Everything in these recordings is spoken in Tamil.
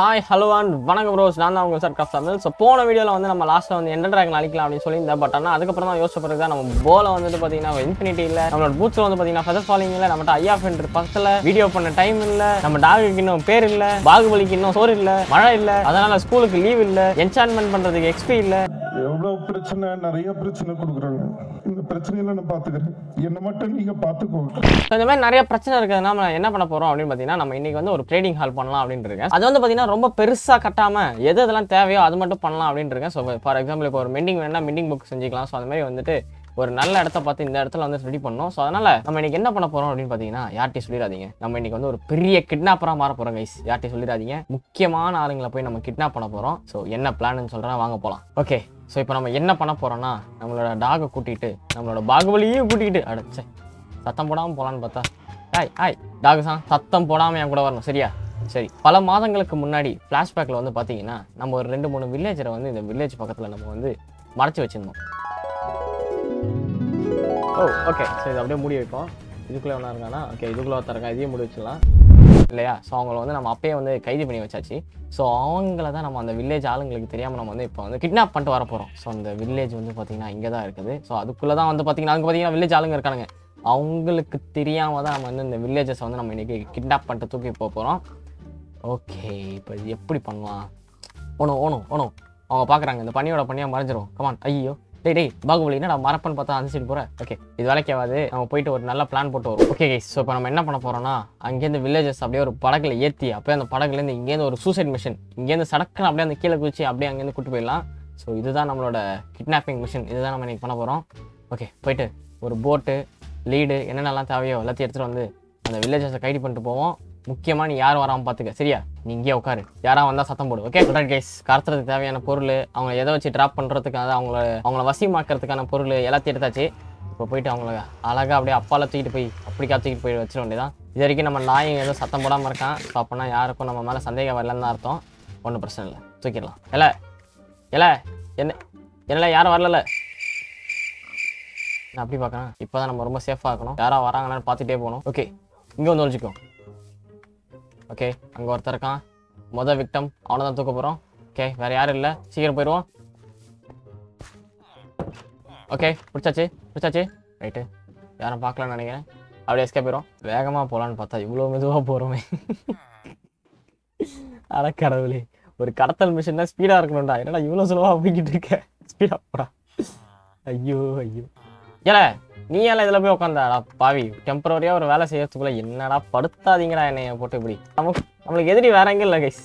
ஹாய் ஹலோ அண்ட் வணக்கம் ப்ரோஸ் நான் தான் உங்கள் சார் கஃப் தமிழ் ஸோ போன வீடியோவில் வந்து நம்ம லாஸ்ட்டில் வந்து எண்டர் ட்ராகன் அழிக்கலாம் அப்படின்னு சொல்லியிருந்தேன். பட் ஆனால் அதுக்கப்புறம் தான் யோசிச்ச பிறகு தான் நம்ம போல வந்துட்டு பார்த்தீங்கன்னா இன்ஃபினிட்டி இல்லை நம்மளோட பூத்தில் வந்து பார்த்தீங்கன்னா ஃபெதர் ஃபாலிங் இல்லை நம்மகிட்ட ஐயா ஃபென்ட் பக்கத்தில் வீடியோ பண்ண டைம் இல்லை நம்ம டாகுக்கு இன்னும் பேர் இல்லை பாகுபலிக்கு இன்னும் சோறு இல்லை மழை இல்லை அதனால ஸ்கூலுக்கு லீவ் இல்லை என்சான்மெண்ட் பண்ணுறதுக்கு எக்ஸ்பி இல்லை. எவ்வளவு பிரச்சனை? நிறைய பிரச்சனை கொடுக்குறாங்க. இந்த பிரச்சனையில நான் பாத்துக்கிறேன் என்ன மட்டும் நீங்க பாத்துக்கோங்க இந்த மாதிரி நிறைய பிரச்சனை இருக்கிறதுனால நம்ம என்ன பண்ண போறோம் அப்படின்னு பார்த்தீங்கன்னா நம்ம இன்னைக்கு வந்து ஒரு ட்ரேடிங் ஹால் பண்ணலாம் அப்படின்னு இருக்கேன். அது வந்து பார்த்தீங்கன்னா ரொம்ப பெருசாக கட்டாம எது எதெல்லாம் தேவையோ அது மட்டும் பண்ணலாம் அப்படின்னு இருக்கேன். ஸோ ஃபார் எக்ஸாம்பிள் இப்போ ஒரு மெண்டிங் வேணா மெண்டிங் புக் செஞ்சுக்கலாம். ஸோ அந்த மாதிரி வந்துட்டு ஒரு நல்ல இடத்த பார்த்து இந்த இடத்துல வந்து ரெடி பண்ணோம். ஸோ அதனால நம்ம இன்னைக்கு என்ன பண்ண போறோம் அப்படின்னு பார்த்தீங்கன்னா யார்ட்டையும் சொல்லிடாதீங்க. நம்ம இன்னைக்கு வந்து ஒரு பெரிய கிட்னாப்பராக மாற போறோம் கைஸ் யார்ட்டையும் சொல்லிடாதீங்க. முக்கியமான ஆளுங்களை போய் நம்ம கிட்னாப் பண்ண போறோம். ஸோ என்ன பிளான்னு சொல்றேன் வாங்க போகலாம் ஓகே ஸோ இப்போ நம்ம என்ன பண்ண போறோம்னா நம்மளோட டாகை கூட்டிட்டு நம்மளோட பாகுபலியும் கூட்டிகிட்டு அடைச்சே சத்தம் போடாமல் போகலான்னு பார்த்தா ஆய் ஆய் டாகுசான் சத்தம் போடாமல் என் கூட வரணும் சரியா? சரி. பல மாதங்களுக்கு முன்னாடி ஃப்ளாஷ்பேக்கில் வந்து பார்த்தீங்கன்னா நம்ம ஒரு ரெண்டு மூணு வில்லேஜரை வந்து இந்த வில்லேஜ் பக்கத்தில் நம்ம வந்து மறைச்சி வச்சுருந்தோம். ஓ ஓகே ஸோ இது அப்படியே மூடி வைப்போம். இதுக்குள்ளே ஒன்றா இருக்கானா? ஓகே இதுக்குள்ளே ஒருத்தருக்கா இதையும் மூடி வச்சிடலாம். இல்லையா? ஸோ அவங்கள வந்து நம்ம அப்பயே வந்து கைது பண்ணி வச்சாச்சு. ஸோ அவங்கள தான் நம்ம அந்த வில்லேஜ் ஆளுங்களுக்கு தெரியாமல் நம்ம வந்து இப்போ வந்து கிட்னாப் பண்ணிட்டு வர போகிறோம் ஸோ அந்த வில்லேஜ் வந்து பார்த்திங்கன்னா இங்கே தான் இருக்குது. ஸோ அதுக்குள்ளே தான் வந்து பார்த்திங்கன்னா அங்கே பார்த்திங்கன்னா வில்லேஜ் ஆளுங்க இருக்கானுங்க. அவங்களுக்கு தெரியாமல் தான் நம்ம வந்து இந்த வில்லேஜஸை வந்து நம்ம இன்றைக்கி கிட்னாப் பண்ணிட்டு தூக்கி போக போகிறோம் ஓகே இப்போ இது எப்படி பண்ணலாம்? ஓணும் ஓணும் ஓணும் அவங்க பார்க்குறாங்க இந்த பண்ணியோட பண்ணியாக மறைஞ்சிரும். கமான் ஐயோ. டேய் டேய் பாகுபலி நான் மரப்பன் பார்த்தா அந்த சைடு போகிறேன் ஓகே இது வேலைக்காவது நம்ம போயிட்டு ஒரு நல்ல பிளான் போட்டு வரும் ஓகே ஸோ இப்போ நம்ம என்ன பண்ண போகிறோம்னா அங்கேருந்து வில்லேஜஸ் அப்படியே ஒரு படகுல ஏற்றி அப்படியே அந்த படகுலேருந்து இங்கேருந்து ஒரு சூசைட் மிஷின் இங்கேருந்து சடக்குன்னு அப்படியே அந்த கீழே குதிச்சு அப்படியே அங்கேருந்து கூட்டு போயிடலாம். ஸோ இதுதான் நம்மளோட கிட்னாப்பிங் மிஷின் இதுதான் நம்ம இன்னைக்கு பண்ண போகிறோம் ஓகே போயிட்டு ஒரு போட்டு லீடு என்னென்னலாம் தேவையோ எல்லாத்தையும் எடுத்துகிட்டு வந்து அந்த வில்லேஜஸை கைடி பண்ணிட்டு போவோம். முக்கியமாக நீ யார் வராமல் பார்த்துக்க சரியா? நீ இங்கேயே உட்காரு. யாராக வந்தால் சத்தம் போடு. ஓகே ரைட் கைஸ் கடத்துறதுக்கு தேவையான பொருள் அவங்க எதை வச்சு ட்ராப் பண்ணுறதுக்காக அவங்கள அவங்கள வசியமாக்குறதுக்கான பொருள் எல்லாத்தையும் எடுத்தாச்சு. இப்போ போயிட்டு அவங்கள அழகாக அப்படியே அப்பால தூக்கிட்டு போய் அப்படி தூக்கிட்டு போய் வச்சிட வேண்டியதான் இது வரைக்கும் நம்ம நாயும் எதுவும் சத்தம் போடாமல் இருக்கான். ஸோ அப்போனா யாருக்கும் நம்ம மேலே சந்தேகம் வரலன்னு தான் அர்த்தம். ஒன்றும் பிரச்சனை இல்லை. தூக்கிடலாம். இல்லை இல்லை என்ன என்னல யாரும் வரல நான் அப்படி பார்க்கறேன்? இப்போ தான் நம்ம ரொம்ப சேஃபாக இருக்கணும். யாராக வராங்களான்னு பார்த்துட்டே போகணும். ஓகே இங்கே வந்து ஒழிச்சிக்கோ ஓகே அங்கே ஒருத்தர் இருக்கான். மொதல் விக்டம் அவனை தான் தூக்க போகிறோம் ஓகே வேறு யாரும் இல்லை. சீக்கிரம் போயிடுவோம். ஓகே பிடிச்சாச்சு பிடிச்சாச்சு. ரைட்டு யாரும் பார்க்கலான்னு நினைக்கிறேன். அப்படியே எஸ்கே போயிடும் வேகமாக போகலான்னு பார்த்தா இவ்வளோ மெதுவாக போகிறோமே அட கடவுளே ஒரு கடத்தல் மிஷின் ஸ்பீடாக இருக்கணும்டா. என்னடா இவ்வளோ சுலவாக போய்கிட்டு இருக்க? ஸ்பீடாக போடா. ஐயோ ஐயோ. ஏல நீ எல்லாம் இதில் போய் உட்காந்தாடா பாவி டெம்பரவரியாக ஒரு வேலை செய்யறதுக்குள்ள என்னடா படுத்தாதீங்கடா என்னைய போட்டு இப்படி. நமக்கு நம்மளுக்கு எதிரி வேற எங்கே இல்லை கைஸ்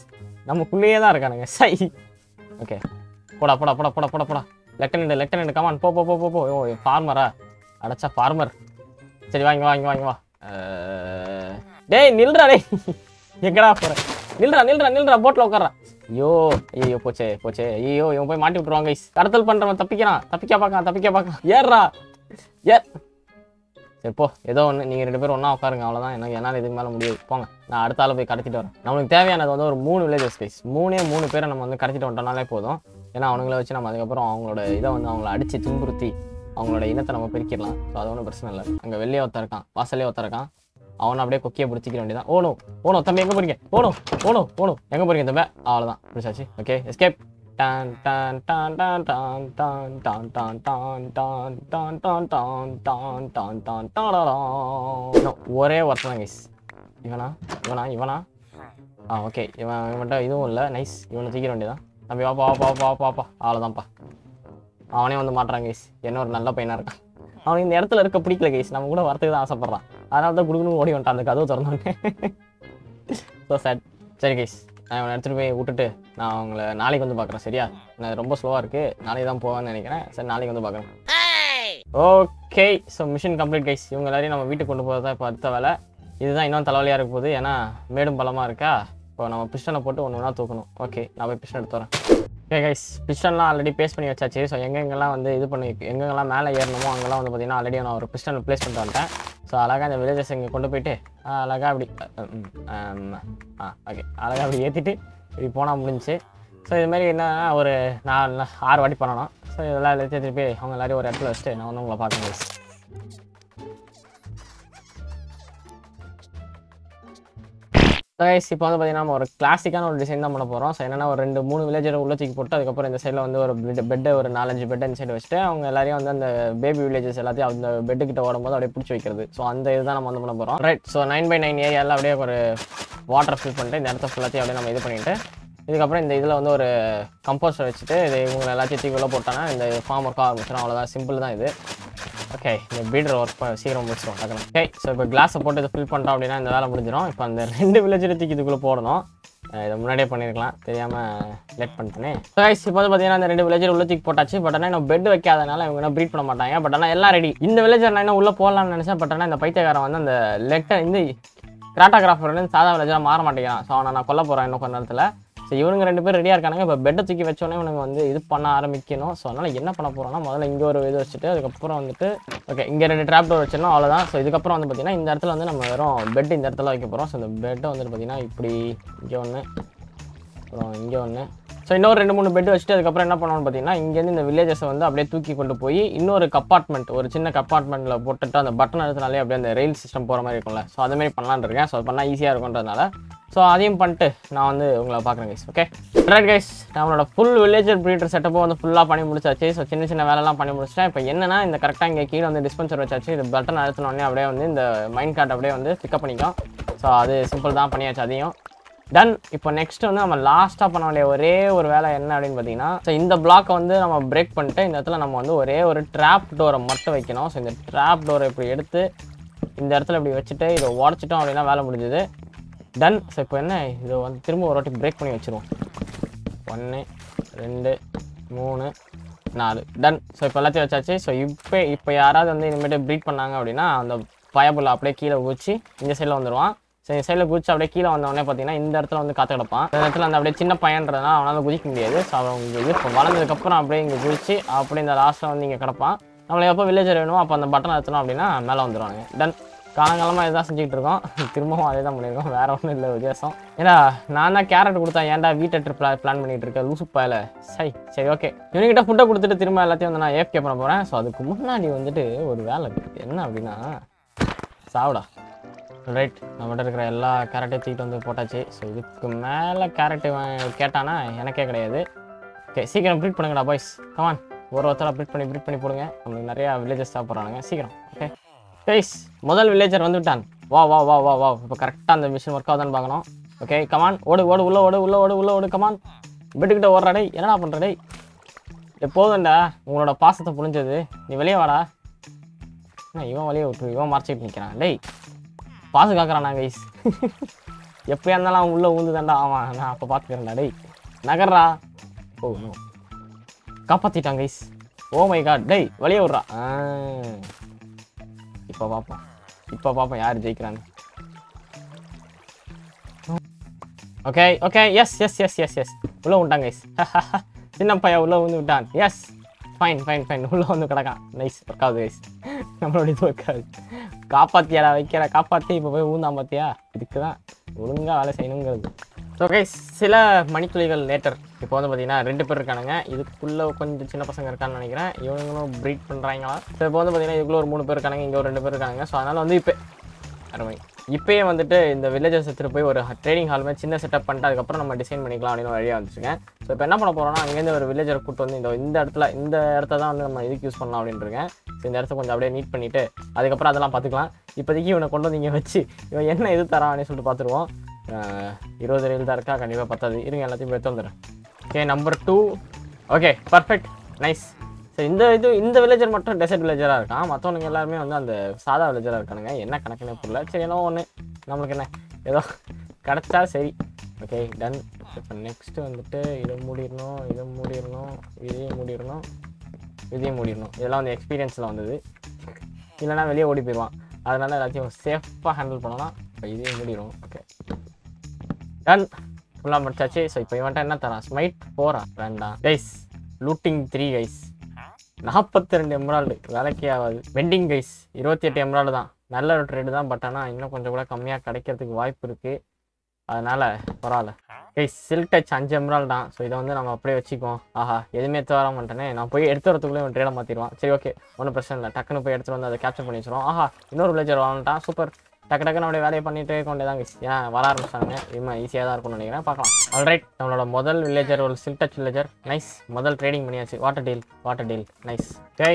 நமக்குள்ளேயே தான் இருக்கானுங்க. சை. ஓகே போடா போடா போடா போடா போடா போடா. லெஃப்டினன்ட் லெஃப்டினன்ட் கமான் போ போ போ போ போ. ஓ ஃபார்மரா அடைச்சா ஃபார்மர் சரி வாங்க வாங்க வாங்க வா. டேய் நில்றா டேய். எங்கடா போற? நில்றா நில்றா நில்றா போட்ல உட்கார்றா ஐயோ ஐயோ போச்சே போச்சே. ஐயோ இவன் போய் மாட்டி விட்டுருவாங்க கடத்தல் பண்றவன் தப்பிக்கிறான். தப்பிக்க பார்க்கலாம் தப்பிக்க பார்க்கலாம் ஏறுறா. ஏ எப்போ ஏதோ ஒன்று நீங்கள் ரெண்டு பேரும் ஒன்றா உட்காருங்க அவ்வளோதான் எனக்கு என்னால் இதுக்கு மேலே முடியாது. போங்க. நான் அடுத்த ஆள் போய் கடத்திட்டு வரேன். நம்மளுக்கு தேவையானது வந்து ஒரு மூணு வில்லேஜஸ் கைஸ் மூணே மூணு பேரை நம்ம வந்து கடத்திட்டு வந்துட்டோம்னாலே போதும். ஏன்னா அவங்கள வச்சு நம்ம அதுக்கப்புறம் அவங்களோட இதை வந்து அவங்கள அடித்து துன்புறுத்தி அவங்களோட இனத்தை நம்ம பிரிக்கிடலாம் ஸோ அது ஒன்றும் பிரச்சனை இல்லை. அங்கே வெளியே ஒருத்தன் இருக்கான். வாசல்லே ஒருத்தர் இருக்கான். அவனை அப்படியே கொக்கியை பிடிச்சிக்க வேண்டியதான் ஓணும் ஓணும் தம்பி எங்கே போறீங்க? ஓணும் ஓணும் ஓணும் எங்கே போறீங்க தம்பி? அவ்வளோதான் பிடிச்சாச்சு okay escape don don don don don don don don don don don don don don don don don ஒரே ஒருத்தன் கைஸ் இவனா இவனா இவனா ஆ ஓகே இவன் இவன்கிட்ட இதுவும் இல்லை நைஸ் இவனை தூக்கிட வேண்டியதான் தம்பி வாப்பா வாப்பா வாப்பா வாப்பா அவ்வளோதான்ப்பா அவனே வந்து மாட்டுறான் கைஸ் என்ன ஒரு நல்ல பையனாக இருக்கான் அவன் இந்த இடத்துல இருக்க பிடிக்கல கைஸ் நம்ம கூட வரத்துக்கு தான் ஆசைப்பட்றான் அதனால தான் குடுக்கணும் ஓடி வந்துட்டான் அந்த கதவு திறந்தோன்னே ஸோ சார் சரி கைஸ் நான் இவனை எடுத்துகிட்டு போய் விட்டுட்டு நான் அவங்கள நாளைக்கு வந்து பார்க்குறேன் சரியா? நான் ரொம்ப ஸ்லோவாக இருக்குது நாளைக்கு தான் போவேன்னு நினைக்கிறேன். சரி நாளைக்கு வந்து பார்க்குறேன். Okay so mission complete guys இவங்க எல்லாரையும் நம்ம வீட்டுக்கு கொண்டு போகிறதா இப்போ அடுத்த வேலை. இதுதான் இன்னும் தலைவலியாக இருக்க போகுது. ஏன்னா மேடும் பலமாக இருக்கா? இப்போ நம்ம பிஸ்டனை போட்டு ஒன்று ஒன்றா தூக்கணும். ஓகே நான் போய் பிஸ்டன் எடுத்து வரேன். ஓகே கைஸ் பிஸ்டன்லாம் ஆல்ரெடி பேஸ் பண்ணி வச்சாச்சு. ஸோ எங்கெங்கெல்லாம் வந்து இது பண்ணி எங்கெங்கெல்லாம் மேலே ஏறணுமோ அங்கெல்லாம் வந்து பார்த்தீங்கன்னா ஆல்ரெடி நான் ஒரு பிஸ்டன் ப்ளேஸ் பண்ணிட்டு வந்துட்டேன். ஸோ அழகாக இந்த வில்லேஜஸ் இங்கே கொண்டு போயிட்டு அழகாக அப்படி ஆ ஓகே அழகாக அப்படி ஏற்றிட்டு இப்படி போனால் முடிஞ்சுச்சு. ஸோ இதுமாரி என்ன ஒரு நாலு ஆறு வாட்டி பண்ணணும். ஸோ இதெல்லாம் எல்லாத்தையும் திருப்பி அவங்க எல்லாரையும் ஒரு இடத்துல வச்சுட்டு நான் வந்து உங்களை பார்க்க கைஸ் இப்போ வந்து பார்த்தீங்கன்னா நம்ம ஒரு கிளாசிக்கான ஒரு டிசைன் தான் பண்ண போகிறோம் ஸோ என்னென்னா ஒரு ரெண்டு மூணு வில்லேஜரை உள்ள தூக்கி போட்டு அதுக்கப்புறம் இந்த சைடில் வந்து ஒரு பெட் பெட்டை ஒரு நாலஞ்சு பெட்டை இந்த சைடு வச்சுட்டு அவங்க எல்லாரையும் வந்து அந்த பேபி வில்லேஜஸ் எல்லாத்தையும் அந்த பெட்டுக்கிட்ட ஓடும்போது அப்படியே பிடிச்சி வைக்கிறது. ஸோ அந்த இதுதான் நம்ம வந்து பண்ண போகிறோம் right so nine by nine ஏரியாவில் அப்படியே ஒரு வாட்டர் ஃபில் பண்ணிட்டு இந்த இடத்த ஃபுல்லாத்தையும் அப்படியே நம்ம இது பண்ணிட்டு இதுக்கப்புறம் இந்த இதில் வந்து ஒரு கம்போஸ்டர் வச்சுட்டு இது இவங்க எல்லாத்தையும் தூக்கி போட்டோன்னா இந்த ஃபார்ம் ஒர்க்காக ஆரம்பிச்சிடும் அவ்வளோதான் சிம்பிள் தான் இது. ஓகே இந்த பீடர் ஒர்க் சீக்கிரம் முடிச்சிடும் டக்குனு ஓகே ஸோ இப்போ கிளாஸை போட்டு இதை ஃபில் பண்ணுறோம் அப்படின்னா இந்த வேலை முடிஞ்சிடும் இப்போ அந்த ரெண்டு வில்லேஜில் தூக்கி இதுக்குள்ளே போடணும் இதை முன்னாடியே பண்ணியிருக்கலாம் தெரியாமல் லேட் பண்ணிட்டேனே. ஸோ கைஸ் இப்போ வந்து பார்த்தீங்கன்னா இந்த ரெண்டு வில்லேஜர் உள்ள தூக்கி போட்டாச்சு. பட் ஆனால் இன்னும் பெட் வைக்காதனால இவங்க என்ன ப்ரீட் பண்ண மாட்டாங்க. பட் ஆனால் எல்லாம் ரெடி இந்த வில்லேஜர் நான் இன்னும் உள்ளே போடலாம்னு நினச்சேன். பட் ஆனால் இந்த பைத்தியக்காரன் வந்து அந்த லெட்டை இந்த கிராட்டாகிராஃபர் வந்து சாதா வில்லேஜராக மாற மாட்டேங்கிறான். ஸோ அவனை நான் கொல்ல போகிறேன் இன்னும் கொஞ்ச நேரத்தில். ஸோ இவனுங்க ரெண்டு பேரும் ரெடியாக இருக்கானுங்க. இப்போ பெட்டை தூக்கி வச்சோடனே இவனுங்க வந்து இது பண்ண ஆரம்பிக்கணும். ஸோ அதனால் என்ன பண்ண போகிறோம்னா முதல்ல இங்கே ஒரு இது வச்சுட்டு அதுக்கப்புறம் வந்துட்டு ஓகே இங்கே ரெண்டு ட்ராப் டோர் வச்சிடணும் அவ்வளோதான் ஸோ இதுக்கப்புறம் வந்து பார்த்தீங்கன்னா இந்த இடத்துல வந்து நம்ம வெறும் பெட் இந்த இடத்துல வைக்க போகிறோம் ஸோ இந்த பெட்டை வந்துட்டு பார்த்தீங்கன்னா இப்படி இங்கே ஒன்று அப்புறம் இங்கே ஒன்று ஸோ இன்னொரு ரெண்டு மூணு பெட் வச்சுட்டு அதுக்கப்புறம் என்ன பண்ணணும்னு பார்த்தீங்கன்னா இங்கேருந்து இந்த வில்லேஜஸை வந்து அப்படியே தூக்கி கொண்டு போய் இன்னொரு கப்பார்ட்மெண்ட் ஒரு சின்ன கப்பார்ட்மெண்ட்டில் போட்டுட்டு அந்த பட்டன் அழுத்தினாலே அப்படியே அந்த ரயில் சிஸ்டம் போகிற மாதிரி இருக்கும்ல. ஸோ அதுமாரி பண்ணலான் இருக்கேன். ஸோ அது பண்ணால் ஈஸியாக இருக்குன்றதுனால ஸோ அதையும் பண்ணிட்டு நான் வந்து உங்களை பார்க்குறேன் கைஸ் ஓகே ரைட் கைஸ் நம்மளோட ஃபுல் வில்லேஜர் ப்ரீடர் செட்டப்பும் வந்து ஃபுல்லாக பண்ணி முடிச்சாச்சு. ஸோ சின்ன சின்ன வேலைலாம் பண்ணி முடிச்சிட்டேன். இப்போ என்னன்னா இந்த கரெக்டாக இங்கே கீழே வந்து டிஸ்பென்சர் வச்சாச்சு. இது பட்டன் அழுத்தினோடனே அப்படியே வந்து இந்த மைண்ட் கார்டு அப்படியே வந்து பிக்கப் பண்ணிக்கும். ஸோ அது சிம்பிள் தான். பண்ணியாச்சு அதையும். டன் இப்போ நெக்ஸ்ட் வந்து நம்ம லாஸ்ட்டாக பண்ண வேண்டிய ஒரே ஒரு வேலை என்ன அப்படின்னு பார்த்தீங்கன்னா ஸோ இந்த பிளாக்கை வந்து நம்ம பிரேக் பண்ணிட்டு இந்த இடத்துல நம்ம வந்து ஒரே ஒரு ட்ராப் டோரை மட்டும் வைக்கணும். ஸோ இந்த ட்ராப் டோரை இப்படி எடுத்து இந்த இடத்துல இப்படி வச்சுட்டு இதை உடச்சிட்டோம் அப்படின்னா வேலை முடிஞ்சுது. டன் ஸோ இப்போ என்ன? இதை வந்து திரும்ப ஒரு வாட்டி பிரேக் பண்ணி வச்சிருவோம். ஒன்று ரெண்டு மூணு நாலு. டன் ஸோ இப்போ எல்லாத்தையும் வச்சாச்சு. ஸோ இப்போ இப்போ யாராவது வந்து இனிமேட்டு ப்ரீட் பண்ணாங்க அப்படின்னா அந்த பயபுள்ள அப்படியே கீழே ஊச்சி இந்த சைடில் வந்துடுவான் சரி சைடில் குதிச்சு அப்படியே கீழே வந்தவொடனே பார்த்தீங்கன்னா இந்த இடத்துல வந்து காத்து கிடப்பான். இந்த இடத்துல அந்த அப்படியே சின்ன பையன்றதுனால அவனால் குதிக்க முடியாது. ஸோ அவன் இது இப்போ வளர்ந்ததுக்கப்புறம் அப்படியே இங்கே குதிச்சு அப்படியே இந்த லாஸ்ட்டில் வந்து இங்கே கிடப்பான். நம்மளை எப்போ வில்லேஜர் வேணுமோ அப்போ அந்த பட்டன் எடுத்தோம் அப்படின்னா மேலே வந்துடுவாங்க டன் காலங்காலமாக இதான் செஞ்சுக்கிட்டு இருக்கோம் திரும்பவும் அதே தான் பண்ணியிருக்கோம். வேறு ஒன்றும் இல்லை வித்தியாசம். ஏன்னா நான் தான் கேரட் கொடுத்தா ஏன்டா வீட்டை ட்ரிப் பிளான் பண்ணிகிட்டு இருக்கேன் லூசு பாயில். சரி சரி ஓகே இவனுக்கிட்ட ஃபுட்டை கொடுத்துட்டு திரும்ப எல்லாத்தையும் வந்து நான் ஏஃப்கே பண்ண போகிறேன் ஸோ அதுக்கு முன்னாடி வந்துட்டு ஒரு வேலை என்ன அப்படின்னா சாவுடா ரைட் நம்மகிட்ட இருக்கிற எல்லா கேரட்டையும் தூக்கிட்டு வந்து போட்டாச்சு. ஸோ இதுக்கு மேலே கேரட் கேட்டானா எனக்கே கிடையாது. ஓகே சீக்கிரம் ப்ரீட் பண்ணுங்கடா பாய்ஸ் கமான் ஒரு ஒருத்தர ப்ரீட் பண்ணி ப்ரீட் பண்ணி போடுங்க. நம்மளுக்கு நிறையா வில்லேஜஸ் சாப்பிட்றானுங்க. சீக்கிரம் ஓகே கைஸ் முதல் வில்லேஜர் வந்து விட்டான். வா வா வா வா வா. இப்போ கரெக்டாக அந்த மிஷின் ஒர்க் ஆகுதான்னு பார்க்கணும். ஓகே கமான் ஓடு ஓடு உள்ள ஓடு உள்ள ஓடு உள்ள ஓடு கமான் பெட்டுக்கிட்ட ஓடுறாடே என்னடா பண்ணுறடே டேய்? எப்போதும்டா உங்களோட பாசத்தை புரிஞ்சது நீ வெளியே வாடா. இவன் வெளியே விட்டு இவன் மறைச்சிட்டு நிற்கிறான் டேய் பாதுகாக்கிறானா கைஸ் எப்போயா இருந்தாலும் அவன் உள்ளே ஊந்து தாண்டா ஆமாம் நான் அப்போ பார்த்துக்கிறேன்டா டேய். நகர்றா. ஓ நோ காப்பாற்றிட்டான் கைஸ் ஓ மை காட் டேய் வெளியே விட்றா. இப்போ பார்ப்போம் இப்போ பார்ப்போம் யார் ஜெயிக்கிறான்னு. Okay okay yes yes yes yes yes உள்ளே விட்டான் கைஸ் சின்ன பையன் உள்ளே வந்து விட்டான். எஸ் ஃபைன் ஃபைன் ஃபைன் உள்ளே வந்து கிடக்கான். நைஸ் ஒர்க் ஆகுது கைஸ் நம்மளோட இது ஒர்க் ஆகுது காப்பாத்தியாடா வைக்கிற காப்பாற்றி இப்போ போய் ஊந்தா பார்த்தியா இதுக்கு தான் ஒழுங்காக வேலை செய்யணுங்கிறது. ஸோ சில மணித்துளிகள் லேட்டர் இப்போ வந்து பார்த்தீங்கன்னா ரெண்டு பேர் இருக்கானுங்க. இதுக்குள்ளே கொஞ்சம் சின்ன பசங்க இருக்கான்னு நினைக்கிறேன். இவங்களும் ப்ரீட் பண்ணுறாங்களா ஸோ இப்போ வந்து பார்த்தீங்கன்னா இதுக்குள்ளே ஒரு மூணு பேர் இருக்கானுங்க இங்கே ஒரு ரெண்டு பேர் இருக்காங்க ஸோ அதனால் வந்து இப்போ அருமை. இப்போயே வந்துட்டு இந்த வில்லேஜஸ் எடுத்துகிட்டு போய் ஒரு ட்ரைனிங் ஹால் மாதிரி சின்ன செட்டப் பண்ணிட்டு அதுக்கப்புறம் நம்ம டிசைன் பண்ணிக்கலாம் அப்படின்னு ஒரு வழியாக வந்துருக்கேன் ஸோ இப்போ என்ன பண்ண போகிறோம்னா அங்கேருந்து ஒரு வில்லேஜரை கூட்டு வந்து இந்த இந்த இடத்துல இந்த இடத்த தான் வந்து நம்ம இதுக்கு யூஸ் பண்ணலாம் அப்படின்ட்டுருக்கேன் ஸோ இந்த இடத்த கொஞ்சம் அப்படியே நீட் பண்ணிவிட்டு அதுக்கப்புறம் அதெல்லாம் பார்த்துக்கலாம். இப்போதைக்கு இவனை கொண்டு வந்து இங்கே வச்சு இவன் என்ன இது தரான் அப்படின்னு சொல்லிட்டு பார்த்துருவோம். இருபது ரயில் தான் இருக்கா? கண்டிப்பாக பத்தாது. இருங்க எல்லாத்தையும் எடுத்து வந்துடுறேன். Okay number two okay perfect nice சரி இந்த இது இந்த வில்லேஜர் மட்டும் டெசர்ட் வில்லேஜராக இருக்கான் மற்றவனுங்க எல்லாருமே வந்து அந்த சாதா வில்லேஜராக இருக்கானுங்க. என்ன கணக்குன்னு புரியல. சரி ஏதோ ஒன்று நம்மளுக்கு என்ன? ஏதோ கிடச்சா சரி. ஓகே டன் இப்போ நெக்ஸ்ட்டு வந்துட்டு இதை மூடிடணும் இதை மூடிடணும் இதையும் மூடிடணும் இதையும் மூடிடணும். இதெல்லாம் வந்து எக்ஸ்பீரியன்ஸில் வந்தது. இல்லைன்னா வெளியே ஓடி போயிடுவான். அதனால எல்லாத்தையும் சேஃபாக ஹேண்டில் பண்ணலாம் இப்போ இதையும் மூடிடும் ஓகே டன் ஃபுல்லாக முடிச்சாச்சு. ஸோ இப்போ இவன்ட்ட என்ன தரான்? ஸ்மைட் போகிறான் வேண்டாம். கைஸ் லூட்டிங் த்ரீ கைஸ் நாற்பத்தி ரெண்டு எம்ராய்டு வேலைக்கே ஆகாது. வெண்டிங் கைஸ் இருபத்தி எட்டு எம்ராய்டு தான். நல்ல ஒரு ட்ரேடு தான் பட் ஆனால் இன்னும் கொஞ்சம் கூட கம்மியாக கிடைக்கிறதுக்கு வாய்ப்பு இருக்குது அதனால் பரவாயில்ல. கைஸ் சில்க் டச் அஞ்சு எம்ராய்டு தான். ஸோ இதை வந்து நம்ம அப்படியே வச்சுக்குவோம். ஆஹா எதுவுமே எடுத்து வர மாட்டேனே. நான் போய் எடுத்து வரத்துக்குள்ளே இவன் ட்ரேடை மாற்றிடுவான் சரி ஓகே ஒன்றும் பிரச்சனை இல்லை. டக்குன்னு போய் எடுத்துகிட்டு வந்து அதை கேப்சர் பண்ணி வச்சிருவோம். ஆஹா இன்னொரு வில்லேஜர் வாங்கிட்டான். சூப்பர் டக்கு டக்குன்னு அப்படியே வேலையை பண்ணிட்டே கொண்டே தான் ஏன்னா வர ஆரம்பிச்சாங்க. இம்மா ஈஸியாக தான் இருக்கும்னு நினைக்கிறேன். பார்க்கலாம். ஆல்ரைட் நம்மளோட முதல் வில்லேஜர் ஒரு சில் டச் வில்லேஜர் நைஸ் முதல் ட்ரேடிங் பண்ணியாச்சு. Water deal water deal nice okay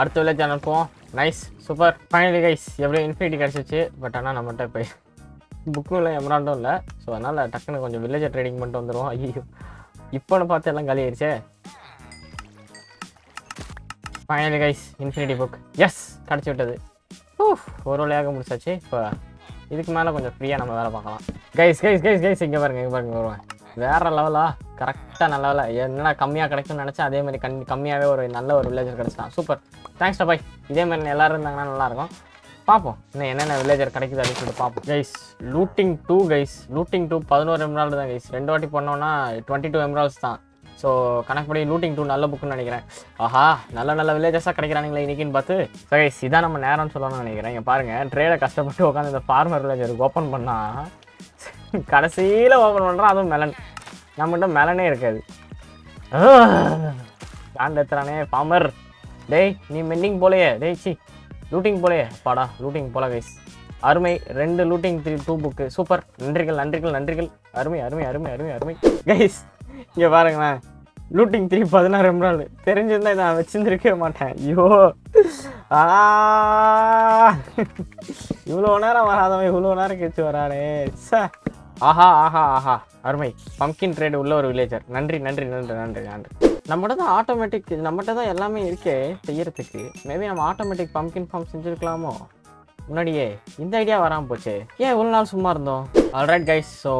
அடுத்த வில்லேஜ் அனுப்புவோம் நைஸ் சூப்பர் ஃபைனலி கைஸ் எப்படியும் இன்ஃபினிட்டி கிடச்சிச்சு. பட் ஆனால் நம்மகிட்ட இப்போ புக்கும் இல்லை எமராண்டும் இல்லை. ஸோ அதனால் டக்குன்னு கொஞ்சம் வில்லேஜர் ட்ரேடிங் பண்ணிட்டு வந்துடுவோம் ஐயோ இப்போன்னு பார்த்து எல்லாம் காலி ஆயிடுச்சே finally guys infinity book yes கிடச்சி விட்டது. ஒரு வழியாக முடிச்சாச்சு. இப்போ இதுக்கு மேலே கொஞ்சம் ஃப்ரீயாக நம்ம வேலை பார்க்கலாம். கைஸ் கைஸ் கைஸ் கைஸ் இங்கே பாருங்க இங்கே பாருங்க வருவேன். வேற லெவலா கரெக்டாக நல்ல வேலை. என்னடா கம்மியாக கிடைக்கும்னு நினச்சா அதே மாதிரி கண் கம்மியாகவே ஒரு நல்ல ஒரு வில்லேஜர் கிடச்சிட்டான் சூப்பர் தேங்க்ஸ் பாய் இதே மாதிரி எல்லாரும் இருந்தாங்கன்னா நல்லாயிருக்கும் பார்ப்போம். இன்னும் என்னென்ன வில்லேஜர் கிடைக்குது அப்படின்னு சொல்லிட்டு பார்ப்போம். Guys looting two guys looting two பதினோரு எம்ரால்டு தான் கைஸ் ரெண்டு வாட்டி பண்ணோன்னா டுவெண்ட்டி டூ எம்ரால்ஸ் தான். ஸோ கணக்குப்படி லூட்டிங் டூ நல்ல புக்குன்னு நினைக்கிறேன். ஆஹா நல்ல நல்ல வில்லேஜஸாக கிடைக்கிறானுங்களே இன்னைக்குன்னு பார்த்து. சரி இதான் நம்ம நேரம்னு சொல்லணும்னு நினைக்கிறேன். இங்கே பாருங்கள் ட்ரேடை கஷ்டப்பட்டு உட்காந்து இந்த ஃபார்மர் வில்லேஜருக்கு ஓப்பன் பண்ணால் கடைசியில் ஓப்பன் பண்ணுறோம் அதுவும் மெலன் நம்மகிட்ட மெலனே இருக்காது. காண்ட் எத்துறானே ஃபார்மர் டேய் நீ மெண்டிங் போலையே. டேய் சி லூட்டிங் போலையே. பாடா லூட்டிங் போல கைஸ் அருமை ரெண்டு looting three two book super நன்றிகள் நன்றிகள் நன்றிகள். அருமை அருமை அருமை அருமை அருமை. கைஸ் இங்கே பாருங்களேன். லூட்டிங் த்ரீ பதினாறு எம்ரால் தெரிஞ்சிருந்தா இதை நான் வச்சுருந்துருக்கவே மாட்டேன். ஐயோ. ஆ. இவ்வளோ நேரம் வராதவன் இவ்வளோ நேரம் கழிச்சு வரானே. ச ஆஹா ஆஹா ஆஹா. அருமை. பம்கின் ட்ரேடு உள்ள ஒரு வில்லேஜர் நன்றி நன்றி நன்றி நன்றி நன்றி. நம்மகிட்ட தான் ஆட்டோமேட்டிக் நம்மகிட்ட தான் எல்லாமே இருக்கே செய்யறதுக்கு. மேபி நம்ம ஆட்டோமேட்டிக் பம்கின் ஃபார்ம் செஞ்சுருக்கலாமோ? முன்னாடியே இந்த ஐடியா வராமல் போச்சு. ஏன் இவ்வளோ நாள் சும்மா இருந்தோம்? ஆல்ரைட் கைஸ் ஸோ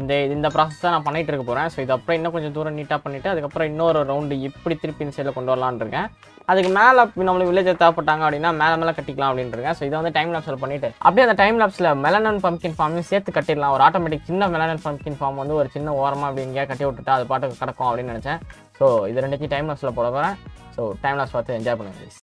இந்த இந்த ப்ராசஸ் தான் நான் பண்ணிட்டு இருக்க போகிறேன் ஸோ இது அப்புறம் இன்னும் கொஞ்சம் தூரம் நீட்டாக பண்ணிவிட்டு அதுக்கப்புறம் இன்னொரு ரவுண்டு இப்படி திருப்பி இந்த சைடில் கொண்டு வரலான்னு இருக்கேன். அதுக்கு மேலே நம்மளுக்கு வில்லேஜ் தேவைப்பட்டாங்க அப்படின்னா மேலே மேலே கட்டிக்கலாம் அப்படின்னு ஸோ இதை வந்து டைம் லேப்ஸில் பண்ணிட்டு அப்படியே அந்த டைம் லேப்ஸில் மெலனன் பம்கின் ஃபார்மையும் சேர்த்து கட்டிடலாம். ஒரு ஆட்டோமேட்டிக் சின்ன மெலனன் பம்கின் ஃபார்ம் வந்து ஒரு சின்ன ஓரமாக அப்படி எங்கேயா கட்டி விட்டுட்டு அது பாட்டுக்கு கிடக்கும் அப்படின்னு நினச்சேன். ஸோ இது ரெண்டுத்தையும் டைம் லேப்ஸில் போட போகிறேன் ஸோ டைம் லேப்ஸ் பார்த்து என்ஜாய் பண்ணுங்க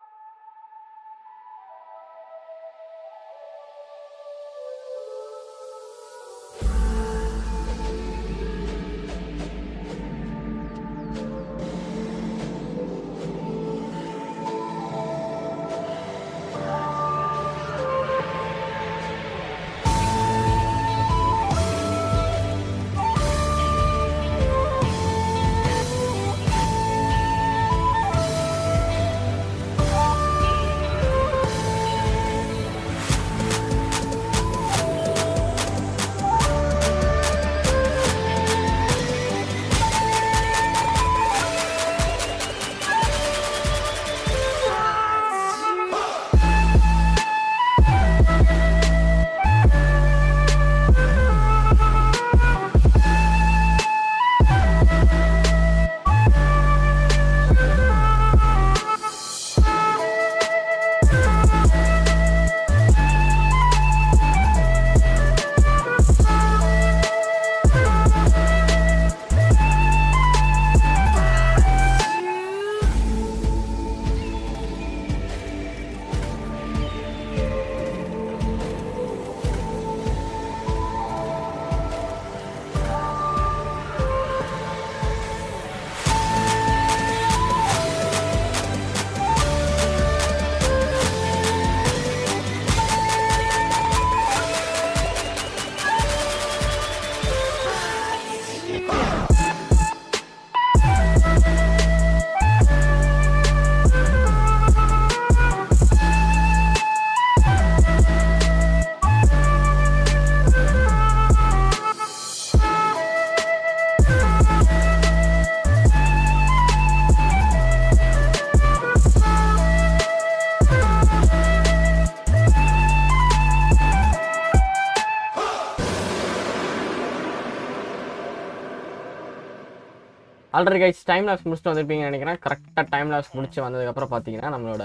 ஆல்ரெடி கைஸ் டைம் லாப்ஸ் முடிச்சுட்டு வந்திருப்பீங்கன்னு நினைக்கிறேன். கரெக்டாக டைம் லாப்ஸ் முடிச்சு வந்ததுக்கப்புறம் பார்த்தீங்கன்னா நம்மளோட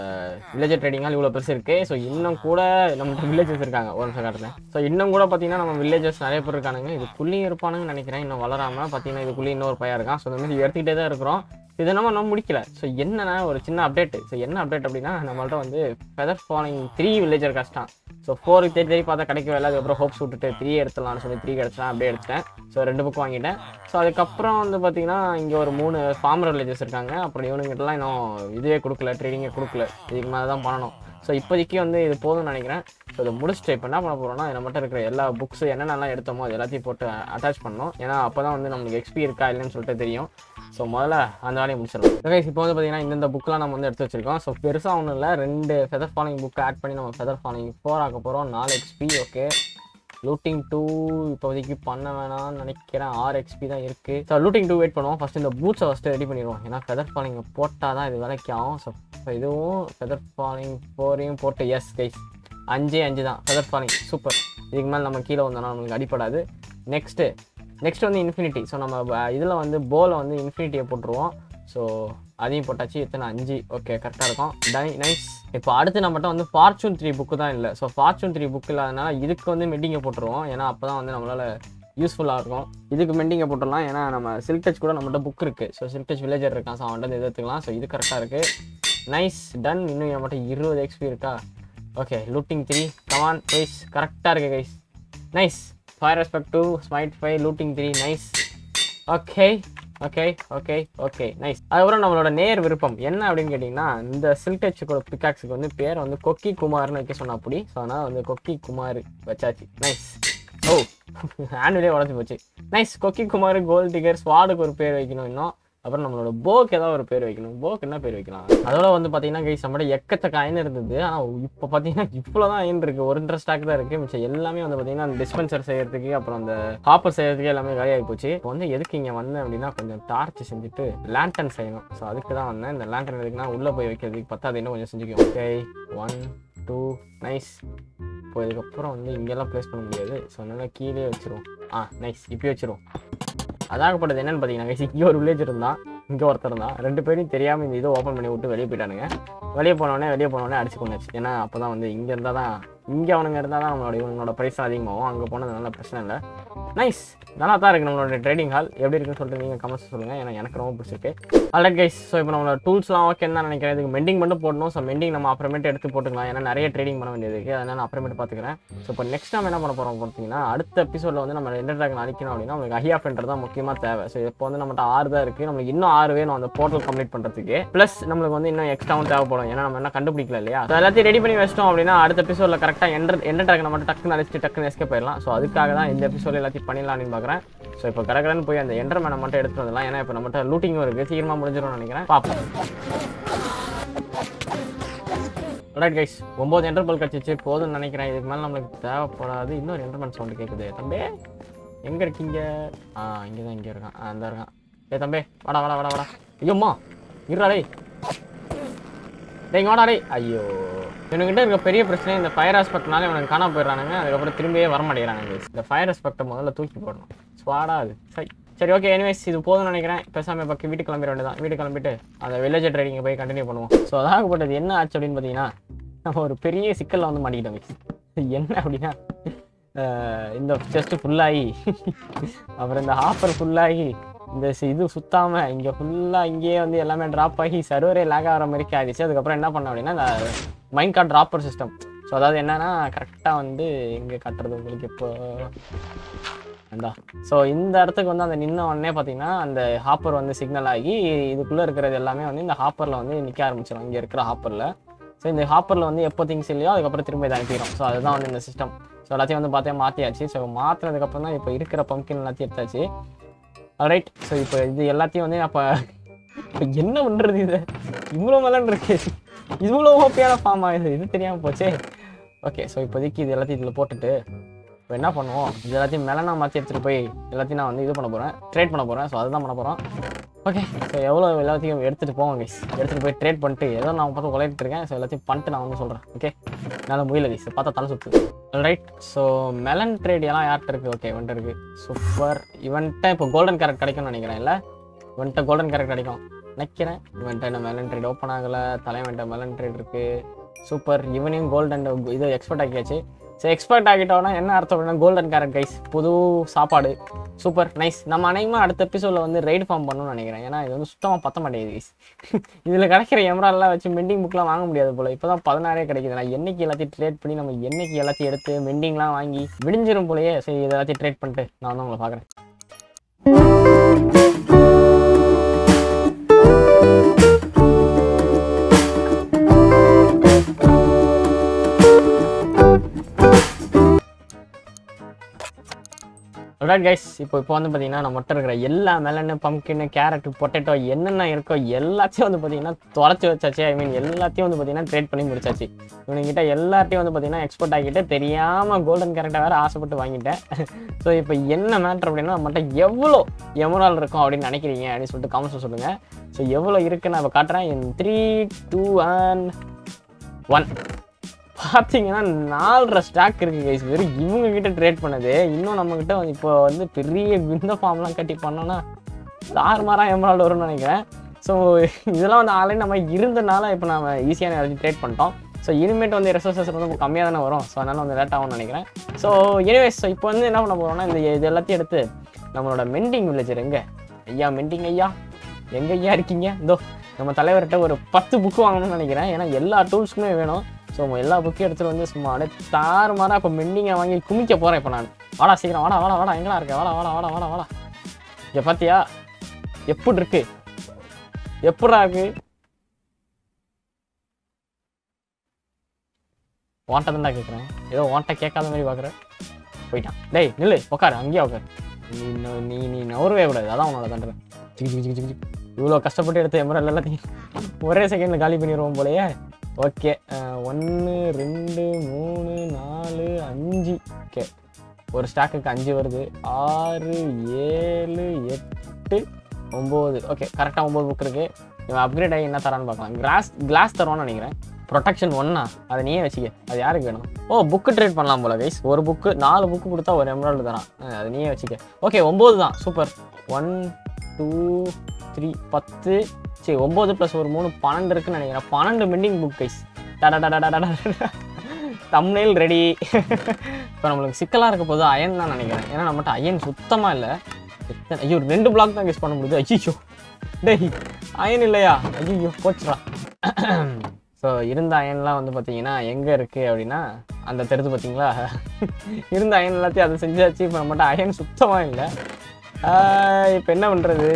வில்லேஜர் ட்ரேடிங்கால் இவ்வளோ பெருசு இருக்குது ஸோ இன்னும் கூட நம்ம வில்லேஜஸ் இருக்காங்க ஒரு நிமிஷம் காட்டுறேன். ஸோ இன்னும் கூட பார்த்தீங்கன்னா நம்ம வில்லேஜஸ் நிறைய பேர் இருக்கானுங்க. இதுக்குள்ளேயும் இருப்பானுங்கன்னு நினைக்கிறேன். இன்னும் வளராமல் பார்த்தீங்கன்னா இதுக்குள்ளேயும் இன்னொரு பையன் இருக்கான். ஸோ இந்த மாதிரி எடுத்துக்கிட்டே தான் இருக்கிறோம். இது நம்ம நம்ம முடிக்கல. ஸோ என்னன்னா ஒரு சின்ன அப்டேட் ஸோ என்ன அப்டேட் அப்படின்னா நம்மள்ட்ட வந்து ஃபெதர் ஃபாலிங் த்ரீ வில்லேஜர் கஷ்டம் ஸோ ஃபோருக்கு தேடி தேடி பார்த்தா கிடைக்கவே இல்லை. அதுக்கப்புறம் ஹோப்ஸ் விட்டுட்டு த்ரீ எடுத்துலாம்னு சொல்லி த்ரீ கிடச்சா அப்படியே எடுத்துட்டேன். ஸோ ரெண்டு புக் வாங்கிட்டேன். ஸோ அதுக்கப்புறம் வந்து பார்த்தீங்கன்னா இங்கே ஒரு மூணு ஃபார்மர் வில்லேஜஸ் இருக்காங்க. அப்புறம் இவனுங்கிட்டலாம் இன்னும் இதுவே கொடுக்கல ட்ரேடிங்கே கொடுக்கல. இதுக்கு மேலே தான் பண்ணணும். ஸோ இப்போதைக்கு வந்து இது போதும்னு நினைக்கிறேன். ஸோ இதை முடிச்சுட்டு இப்போ என்ன பண்ண போகிறோம்னா இதை மட்டும் இருக்கிற எல்லா புக்ஸ் என்னென்னலாம் எடுத்தோமோ அது எல்லாத்தையும் போட்டு அட்டாச் பண்ணணும். ஏன்னா அப்போ தான் வந்து நம்மளுக்கு எக்ஸ்பி இருக்கா இல்லைன்னு சொல்லிட்டு தெரியும். ஸோ முதல்ல அந்த வேலையை முடிச்சிடலாம். ஓகே இப்போ வந்து பார்த்தீங்கன்னா இந்தந்த புக்கெலாம் நம்ம வந்து எடுத்து வச்சிருக்கோம். ஸோ பெருசாக ஒன்றும் இல்லை. ரெண்டு ஃபெதர் ஃபாலிங் புக்கை ஆட் பண்ணி நம்ம ஃபெதர் ஃபாலிங் ஃபோர் ஆக்க போகிறோம் நாலு எக்ஸ்பி ஓகே லூட்டிங் டூ இப்போதைக்கு பண்ண வேணாம்னு நினைக்கிறேன். ஆறு எக்ஸ்பி தான் இருக்குது ஸோ லூட்டிங் டூ வெயிட் பண்ணுவோம். ஃபஸ்ட்டு இந்த பூட்ஸை ஃபஸ்ட்டு ரெடி பண்ணிடுவோம். ஏன்னா ஃபெதர் ஃபாலிங் போட்டால் தான் இது வேலைக்கு ஆகும். ஸோ இதுவும் ஃபெதர் ஃபாலிங் ஃபோரையும் போட்டு எஸ் கைஸ் அஞ்சே அஞ்சு தான். ஃபெதர் ஃபாலிங் சூப்பர் இதுக்கு மேலே நம்ம கீழே வந்தோம்னா நம்மளுக்கு அடிப்படாது. நெக்ஸ்ட்டு நெக்ஸ்ட் வந்து இன்ஃபினிட்டி ஸோ நம்ம இதில் வந்து போலை வந்து இன்ஃபினிட்டியை போட்டுருவோம். ஸோ அதையும் போட்டாச்சு எத்தனை? அஞ்சு. ஓகே கரெக்டாக இருக்கும். டை நைஸ் இப்போ அடுத்து நம்மகிட்ட வந்து ஃபார்ச்சூன் த்ரீ புக்கு தான் இல்லை. ஸோ ஃபார்ச்சூன் த்ரீ புக் இல்லாதனால இதுக்கு வந்து மெட்டிங்கை போட்டுருவோம். ஏன்னா அப்போ தான் வந்து நம்மளால் யூஸ்ஃபுல்லாக இருக்கும். இதுக்கு மெண்டிங்கை போட்டுடலாம். ஏன்னா நம்ம சில்க் டச் கூட நம்மகிட்ட புக் இருக்குது ஸோ சில்க் டச் வில்லேஜர் இருக்கான். ஸோ அவன்கிட்ட வந்து எடுத்துக்கலாம். ஸோ இது கரெக்டாக இருக்குது நைஸ் டன் இன்னும் என் மட்டும் இருபது எக்ஸ்பி இருக்கா? Okay looting three come on guys கரெக்டாக இருக்குது guys nice fire respect two smite five looting three nice okay okay okay okay nice அதுக்கப்புறம் நம்மளோட நேர் விருப்பம் என்ன அப்படின்னு கேட்டிங்கன்னா இந்த சில்க் டச்சுக்கோட பிகாக்ஸுக்கு வந்து பேர் வந்து கொக்கி குமார்னு வைக்க சொன்னா அப்படி ஸோ அதனால் வந்து கொக்கி குமார் வச்சாச்சு. நைஸ் ஓ ஆனுவலே உடஞ்சி போச்சு. நைஸ் கொக்கி குமார் கோல் டிகர் ஸ்வாடுக்கு ஒரு பேர் வைக்கணும் இன்னும். அப்புறம் நம்மளோட போக்கு ஏதாவது ஒரு பேர் வைக்கணும். போக்கு என்ன பேர் வைக்கலாம்? அதோட வந்து பார்த்தீங்கன்னா கைஸ் நம்மளோட எக்கச்சக்க அயன் இருந்தது. ஆனால் இப்போ பார்த்தீங்கன்னா இவ்வளோ தான் அயன் இருக்குது ஒரு இன்ட்ரெஸ்ட் ஸ்டாக் தான் இருக்குது மிச்சம் எல்லாமே வந்து பார்த்தீங்கன்னா அந்த டிஸ்பென்சர் செய்யறதுக்கு அப்புறம் அந்த காப்பர் செய்யறதுக்கு எல்லாமே காலியாகி போச்சு. இப்போ வந்து எதுக்கு இங்கே வந்தேன் அப்படின்னா கொஞ்சம் டார்ச் செஞ்சுட்டு லேண்டன் செய்யணும். ஸோ அதுக்கு தான் வந்தேன். இந்த லேண்டன் எதுக்குன்னா உள்ளே போய் வைக்கிறதுக்கு பத்தாது. இன்னும் கொஞ்சம் செஞ்சுக்கோ. ஓகே ஒன் டூ நைஸ் இப்போ இதுக்கப்புறம் வந்து இங்கெல்லாம் ப்ளேஸ் பண்ண முடியாது. ஸோ அதனால கீழே வச்சிருவோம். ஆ நைஸ் இப்போயே வச்சிருவோம். அதாகப்பட்டது என்னன்னு பார்த்தீங்கன்னா இங்கே ஒரு வில்லேஜ் இருந்தான் இங்கே ஒருத்தர் இருந்தான். ரெண்டு பேரும் தெரியாமல் இந்த இதை ஓப்பன் பண்ணி விட்டு வெளியே போயிட்டானுங்க. வெளியே போனோடனே வெளியே போனோடனே அடிச்சு கொண்டாச்சு ஏன்னா அப்போ தான் வந்து இங்கே இருந்தால் தான் இங்கே அவனுங்க இருந்தால் தான் நம்மளோட இவங்களோட ப்ரைஸ் அதிகமாகும். அங்கே நல்ல பிரச்சனை இல்லை. நைஸ் நல்லா தான் இருக்குது நம்மளோட ட்ரேடிங் ஹால் எப்படி இருக்குன்னு சொல்லிட்டு நீங்கள் கமெண்ட்ஸ் சொல்லுங்கள் ஏன்னா எனக்கு ரொம்ப பிடிச்சிருக்கு. ஆல்ரெடி கைஸ் ஸோ இப்போ நம்மளோட டூல்ஸ்லாம் ஓகே தான் நினைக்கிறேன். இதுக்கு மெண்டிங் மட்டும் போடணும். ஸோ மெண்டிங் நம்ம அப்புறமேட்டு எடுத்து போட்டுக்கலாம். ஏன்னா நிறைய ட்ரேடிங் பண்ண வேண்டியது இருக்குது அதனால் நான் அப்புறமேட்டு பார்த்துக்கிறேன். ஸோ இப்போ நெக்ஸ்ட் நம்ம என்ன பண்ண போகிறோம் பார்த்தீங்கன்னா அடுத்த எபிசோடில் வந்து நம்ம எந்த ட்ராக் அழிக்கணும் அப்படின்னா நம்மளுக்கு ஹை ஃபென்டர் தான் முக்கியமாக தேவை. ஸோ இப்போ வந்து நம்மகிட்ட ஆறு தான் இருக்குது நம்மளுக்கு இன்னும் ஆறு வேணும் அந்த போர்ட்டல் கம்ப்ளீட் பண்ணுறதுக்கு ப்ளஸ் நம்மளுக்கு வந்து இன்னும் எக்ஸ்ட்ராவும் தேவைப்படும். ஏன்னா நம்ம என்ன கண்டுபிடிக்கல இல்லையா? ஸோ எல்லாத்தையும் ரெடி பண்ணி வச்சிட்டோம் அப்படின்னா அடுத்த எபிசோடில் கரெக்டாக எந்த எந்த ட்ராக் மட்டும் டக்குன்னு அழிச்சிட்டு டக்குன்னு எஸ்கே போயிடலாம் ஸோ அதுக்காக தான் இந்த எபிசோட் எல்லாத்தையும் பண்ணிடலாம்னு பார்க்குறேன் ஸோ இப்போ கடகடன்னு போய் அந்த என்டர் மேனை மட்டும் எடுத்து வந்துடலாம். ஏன்னா இப்போ நம்மகிட்ட லூட்டிங்கும் இருக்குது சீக்கிரமாக முடிஞ்சிடும்னு நினைக்கிறேன். பார்ப்போம் ரைட் கைஸ் ஒம்பது என்டர் பல் கிடச்சிச்சு. போதும்னு நினைக்கிறேன். இதுக்கு மேலே நம்மளுக்கு தேவைப்படாது. இன்னொரு என்டர்மேன் சவுண்டு கேட்குது தம்பி எங்கே இருக்கீங்க? ஆ இங்கே தான் இங்கே இருக்கான். அந்த இருக்கான். ஏ தம்பி வாடா வாடா வாடா வாடா. ஐயோம்மா இருடா டேய். டேய் ஐயோ. இவனுக்கிட்ட இருக்க பெரிய பிரச்சனை இந்த ஃபயர் ஆஸ்பெக்ட்னால இவனுக்கு காணா போயிடுறானுங்க. அதுக்கப்புறம் திரும்பியே வர இந்த ஃபயர் ஆஸ்பெக்டை முதல்ல தூக்கி போடணும். ஸ்வாடா அது. சரி. சரி ஓகே எனிவேஸ் இது போதும்னு நினைக்கிறேன். பேசாமல் பக்கம் வீட்டுக்கு கிளம்பிட வேண்டியதான் வீட்டுக்கு கிளம்பிட்டு அந்த வில்லேஜ் ட்ரைனிங்கை போய் கண்டினியூ பண்ணுவோம். ஸோ அதாகப்பட்டது என்ன ஆச்சு அப்படின்னு பார்த்தீங்கன்னா நம்ம ஒரு பெரிய சிக்கலில் வந்து மாட்டிக்கிட்டோம் என்ன அப்படின்னா இந்த செஸ்ட்டு ஃபுல்லாகி அப்புறம் இந்த ஆஃபர் ஃபுல்லாகி இந்த இது சுத்தாம இங்கே ஃபுல்லாக இங்கேயே வந்து எல்லாமே ட்ராப் ஆகி சர்வரே லேக் ஆகிற மாதிரி ஆயிடுச்சு. அதுக்கப்புறம் என்ன பண்ண அப்படின்னா இந்த mind guard dropper system so அதாவது என்னன்னா கரெக்டாக வந்து எங்கே கட்டுறது உங்களுக்கு இப்போ அந்தா ஸோ இந்த இடத்துக்கு வந்து அந்த நின்ன உடனே பார்த்தீங்கன்னா அந்த ஹாப்பர் வந்து சிக்னல் ஆகி இதுக்குள்ளே இருக்கிறது எல்லாமே வந்து இந்த ஹாப்பரில் வந்து நிற்க ஆரம்பிச்சிடும் இங்கே இருக்கிற ஹாப்பரில் ஸோ இந்த ஹாப்பரில் வந்து எப்போ திங்ஸ் இல்லையோ அதுக்கப்புறம் திரும்ப இதை அனுப்பிடும் ஸோ அதுதான் வந்து இந்த சிஸ்டம் ஸோ எல்லாத்தையும் வந்து பார்த்தே மாற்றியாச்சு ஸோ மாற்றினதுக்கப்புறம் தான் இப்போ இருக்கிற பம்கின் எல்லாத்தையும் எடுத்தாச்சு. ரைட் ஸோ இப்போ இது எல்லாத்தையும் வந்து அப்போ இப்போ என்ன பண்ணுறது இது? இவ்வளோ மலன் இருக்கு. இவ்வளோ ஓப்பியான ஃபார்ம் ஆகுது இது? தெரியாமல் போச்சே. ஓகே ஸோ இப்போதைக்கு இது எல்லாத்தையும் இதில் போட்டுட்டு இப்போ என்ன பண்ணுவோம்? இது எல்லாத்தையும் மெலனா மாற்றி எடுத்துகிட்டு போய் எல்லாத்தையும் நான் வந்து இது பண்ண போகிறேன் ட்ரேட் பண்ண போகிறேன் ஸோ அதுதான் பண்ண போகிறோம் ஓகே ஸோ எவ்வளோ எல்லாத்தையும் எடுத்துகிட்டு போவோம் கைஸ் எடுத்துகிட்டு போய் ட்ரேட் பண்ணிட்டு ஏதோ நான் பார்த்து உழைக்கிட்டு இருக்கேன் ஸோ எல்லாத்தையும் பண்ணிட்டு நான் வந்து சொல்கிறேன் ஓகே என்னால் முடியல கைஸ் பார்த்தா தலை சுற்று ரைட் ஸோ மெலன் ட்ரேட் எல்லாம் யார்கிட்ட இருக்குது ஓகே இவன்ட்டு இருக்குது சூப்பர் இவன்ட்ட இப்போ கோல்டன் கேரட் கிடைக்கும்னு நினைக்கிறேன் இல்லை? இவன்ட்ட கோல்டன் கேரட் கிடைக்கும். நினைக்கிறேன். இவன்ட்ட என்ன மெலன் ட்ரேட் ஓப்பன் ஆகலை. தலைவன்ட்ட மெலன் ட்ரேட் இருக்குது சூப்பர் இவனையும் கோல்டன் இது எக்ஸ்பர்ட் ஆக்கியாச்சு. சரி எக்ஸ்பர்ட் ஆகிட்டோம்னா என்ன அர்த்தம் அப்படின்னா கோல்டன் கேரட் கைஸ் புது சாப்பாடு. சூப்பர் நைஸ் நம்ம அனைவரும் அடுத்த எபிசோடில் வந்து ரைடு ஃபார்ம் பண்ணணும்னு நினைக்கிறேன். ஏன்னா இது வந்து சுத்தமாக பத்த மாட்டேங்குது கைஸ் இதில் கிடைக்கிற எம்ரால்லாம் வச்சு மெண்டிங் புக்லாம் வாங்க முடியாது போல். இப்போ தான் பதினாறே கிடைக்குது நான் என்னைக்கு எல்லாத்தையும் ட்ரேட் பண்ணி நம்ம என்னைக்கு எல்லாத்தையும் எடுத்து மெண்டிங்லாம் வாங்கி விடிஞ்சிரும் போலயே. சரி இது எல்லாத்தையும் ட்ரேட் பண்ணிட்டு நான் வந்து உங்களை பார்க்குறேன். ரைட் கைஸ் இப்போ இப்போ வந்து பார்த்தீங்கன்னா நம்ம மட்டும் இருக்கிற எல்லா மெலனு பம்கின்னு கேரட்டு பொட்டேட்டோ என்னென்ன இருக்கோ எல்லாத்தையும் வந்து பார்த்தீங்கன்னா தொலைச்சி வச்சாச்சு. ஐ மீன் எல்லாத்தையும் வந்து பார்த்தீங்கன்னா ட்ரேட் பண்ணி முடிச்சாச்சு. இவனுங்கிட்ட எல்லாத்தையும் வந்து பார்த்தீங்கன்னா எக்ஸ்போர்ட் ஆகிட்டு தெரியாமல் கோல்டன் கேரட்டை வேறு ஆசைப்பட்டு வாங்கிட்டேன். ஸோ இப்போ என்ன மேட்ரு அப்படின்னா நம்மகிட்ட எவ்வளோ எமரால் இருக்கும் அப்படின்னு நினைக்கிறீங்க அப்படின்னு சொல்லிட்டு கமெண்ட்ஸ் சொல்லுங்கள் ஸோ எவ்வளோ இருக்குன்னு நான் இப்போ காட்டுறேன். In three two and one பார்த்தீங்கன்னா நாலரை ஸ்டாக் இருக்குது கைஸ் வெறும் இவங்க கிட்ட ட்ரேட் பண்ணது. இன்னும் நம்மக்கிட்ட இப்போ வந்து பெரிய விந்த ஃபார்ம்லாம் கட்டி பண்ணோன்னா தாறுமாறாக எமரால்டு வரும்னு நினைக்கிறேன். ஸோ இதெல்லாம் வந்து ஆல்ரெடி நம்ம இருந்தனால இப்போ நம்ம ஈஸியான எல்லாத்தையும் ட்ரேட் பண்ணிட்டோம். ஸோ இனிமேட் வந்து ரிசோர்ஸஸ் வந்து ரொம்ப கம்மியாக தானே வரும். ஸோ அதனால் வந்து லேட் ஆகும்னு நினைக்கிறேன். ஸோ எனிவேஸ் ஸோ இப்போ வந்து என்ன பண்ண போகிறோம்னா இந்த இது எல்லாத்தையும் எடுத்து நம்மளோட மெண்டிங் வில்லேஜர் எங்கே? ஐயா மெண்டிங் ஐயா? எங்கே ஐயா இருக்கீங்க? இதோ நம்ம தலைவர்கிட்ட ஒரு பத்து புக்கு வாங்கணும்னு நினைக்கிறேன். ஏன்னா எல்லா டூல்ஸுக்குமே வேணும். ஸோ எல்லா புக்கையும் எடுத்துகிட்டு வந்து சும்மா அப்படியே தாறுமாறாக இப்போ மெண்டிங்கை வாங்கி குமிக்க போகிறேன் இப்போ நான். வாடா சீக்கிரம் வாடா வாடா வாடா எங்கடா இருக்க? வாடா வாடா வாடா வாடா வாடா. இங்கே பார்த்தியா எப்படி இருக்கு? எப்படா இருக்கு? வாண்ட்டை தான்டா கேட்குறேன் ஏதோ வாண்ட்டை கேட்காத மாதிரி பார்க்குறேன் போயிட்டான். டேய் நில்லு உட்காரு அங்கேயே உட்காரு நீ நீ நீ நவரவே கூடாது. அதான் உன்னோட தண்டனை. இவ்வளோ கஷ்டப்பட்டு எடுத்த எமரல் எல்லாத்தையும் ஒரே செகண்டில் காலி பண்ணிடுவோம் போலயே. ஓகே ஒன்று ரெண்டு மூணு நாலு அஞ்சு. ஓகே ஒரு ஸ்டாக்குக்கு அஞ்சு வருது. ஆறு ஏழு எட்டு ஒம்பது. ஓகே கரெக்டாக ஒம்பது புக் இருக்குது இவன் அப்கிரேட் ஆகி என்ன தரான்னு பார்க்கலாம். கிளாஸ் கிளாஸ் தருவான்னு நினைக்கிறேன். ப்ரொடெக்ஷன் ஒன்னா அதை நீயே வச்சுக்க. அது யாருக்கு வேணும்? ஓ புக்கு ட்ரேட் பண்ணலாம் போல கைஸ் ஒரு புக்கு நாலு புக்கு கொடுத்தா ஒரு எம்ராய்டு தரான். அதை நீயே வச்சுக்க. ஓகே ஒம்பது தான். சூப்பர் ஒன் டூ த்ரீ பத்து சரி ஒம்பது ப்ளஸ் ஒரு மூணு பன்னெண்டு இருக்குன்னு நினைக்கிறேன். பன்னெண்டு mending book guys thumbnail ready இப்போ நம்மளுக்கு சிக்கலாக இருக்க போது அயன் தான் நினைக்கிறேன். ஏன்னா நம்மகிட்ட அயன் சுத்தமாக இல்லை. எத்தனை ஐயோ ரெண்டு பிளாக் தான் யூஸ் பண்ண முடியுது. ஐயோ டேய் அயன் இல்லையா? ஐயோ போச்சுடா. ஸோ இருந்த அயன்லாம் வந்து பார்த்தீங்கன்னா எங்கே இருக்குது அப்படின்னா அந்த தெருது பார்த்தீங்களா இருந்த அயன் எல்லாத்தையும் அதை செஞ்சாச்சு. இப்போ நம்மகிட்ட அயன் சுத்தமாக இல்லை. இப்போ என்ன பண்ணுறது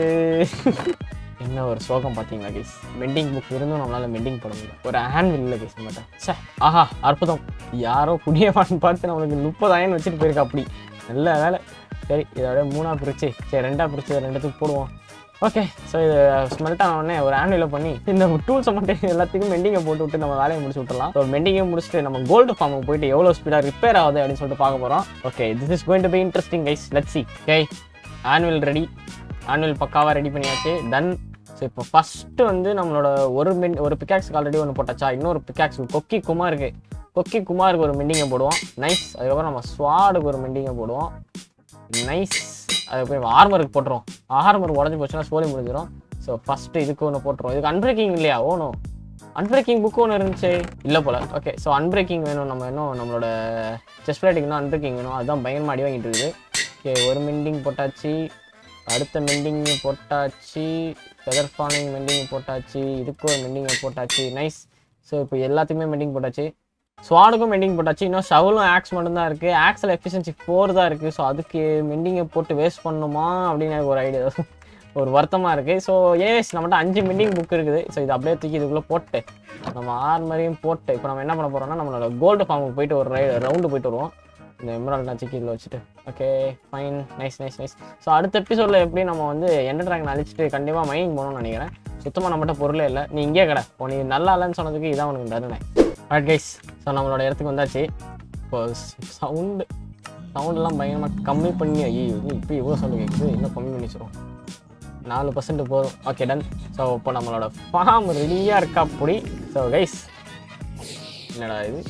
என்ன ஒரு சோகம் பார்த்தீங்களா கேஸ் மெண்டிங் புக் இருந்தும் நம்மளால மெண்டிங் போட முடியல. ஒரு ஹேண்ட் இல்லை கேஸ் மட்டும் சே ஆஹா அற்புதம். யாரோ புண்ணியவான் பார்த்து நம்மளுக்கு முப்பதாயிரம் வச்சுட்டு போயிருக்கா அப்படி. நல்ல வேலை. சரி இதோட மூணாக பிரிச்சு சரி ரெண்டாக பிரிச்சு ரெண்டுத்துக்கு போடுவோம். ஓகே ஸோ இது ஸ்மெல்ட் ஆன உடனே ஒரு ஆனுவலில் பண்ணி இந்த டூல்ஸை மட்டும் எல்லாத்துக்கும் மெண்டிங்கை போட்டு விட்டு நம்ம வேலையை முடிச்சு விட்டுலாம் ஸோ மெண்டிங்கை முடிச்சுட்டு நம்ம கோல்டு ஃபார்முக்கு போயிட்டு எவ்வளோ ஸ்பீடாக ரிப்பேர் ஆகுது அப்படின்னு சொல்லிட்டு பார்க்க போகிறோம் okay this is going to be interesting guys let see guy anvil ready anvil பக்காவாக ரெடி பண்ணியாச்சு. தென் ஸோ இப்போ ஃபஸ்ட்டு வந்து நம்மளோட ஒரு மின் ஒரு பிக்காக்ஸுக்கு ஆல்ரெடி ஒன்று போட்டாச்சா? இன்னொரு பிக்காக்ஸ் கொக்கி குமாருக்கு கொக்கி குமாருக்கு ஒரு மெண்டிங்கை போடுவோம். நைஸ் அதுக்கப்புறம் நம்ம ஸ்வாடுக்கு ஒரு மெண்டிங்கை போடுவோம். நைஸ் அது போய் ஆர்மருக்கு போட்டுருவோம். ஆர்மர் உடஞ்சி போச்சுன்னா சோலி முடிஞ்சிடும் ஸோ ஃபஸ்ட்டு இதுக்கு ஒன்று போட்டுருவோம். இதுக்கு அன்பிரேக்கிங் இல்லையா? ஓனோ அன்பிரேக்கிங் புக்கு ஒன்று இருந்துச்சு. இல்லை போல். ஓகே ஸோ அன்பிரேக்கிங் வேணும். நம்ம இன்னும் நம்மளோட செஸ் பிளேட்டிங்னா இன்னும் அன்பிரேக்கிங் வேணும். அதுதான் பயங்கரமாக அடி வாங்கிட்டு இருக்குது. ஓகே ஒரு மெண்டிங் போட்டாச்சு. அடுத்த மெண்டிங் போட்டாச்சு. ஃபெதர் ஃபாலிங் மெண்டிங் போட்டாச்சு. இதுக்கு ஒரு மெண்டிங்கை போட்டாச்சு. நைஸ் ஸோ இப்போ எல்லாத்துக்குமே மெண்டிங் போட்டாச்சு. ஸ்வாடுக்கும் மெண்டிங் போட்டாச்சு. இன்னும் ஷவலும் ஆக்ஸ் மட்டும்தான் இருக்குது ஆக்ஸில் எஃபிஷியன்சி ஃபோர் தான் இருக்குது ஸோ அதுக்கு மெண்டிங்கை போட்டு வேஸ்ட் பண்ணணுமா அப்படின்னு எனக்கு ஒரு ஐடியா ஒரு வருத்தமாக இருக்குது ஸோ ஏஸ் நம்மகிட்ட அஞ்சு மெண்டிங் புக் இருக்குது. ஸோ இது அப்படியே தூக்கி இதுக்குள்ளே போட்டு நம்ம ஆறு மாதிரியும் போட்டு இப்போ நம்ம என்ன பண்ண போகிறோம்னா நம்மளோட கோல்டு ஃபார்முக்கு போயிட்டு ஒரு ரைடு ரவுண்டு போயிட்டு வருவோம். இந்த எமரால்ட் நான் சிக்கி வச்சுட்டு. Okay fine nice nice nice so அடுத்த எபிசோடில் எப்படி நம்ம வந்து எந்த ட்ராகன் அழிச்சிட்டு கண்டிப்பாக மைனிங் போகணும்னு நினைக்கிறேன். சுத்தமாக நம்மகிட்ட பொருளே இல்லை. நீ இங்கே கடை. இப்போ நீ நல்லா இல்லைன்னு சொன்னதுக்கு இதான் உனக்கு தருணை ரைட் கைஸ் ஸோ நம்மளோட இடத்துக்கு வந்தாச்சு. இப்போ சவுண்டு சவுண்டெல்லாம் பயங்கரமாக கம்மி பண்ணி ஐயோ இப்போ இவ்வளோ சவுண்டு கேட்குது இன்னும் கம்மி பண்ணி நாலு பர்சன்ட் போதும். ஓகே டன் ஸோ இப்போ நம்மளோட ஃபார்ம் ரெடியாக இருக்கா அப்படி ஸோ கைஸ் என்னடா இது?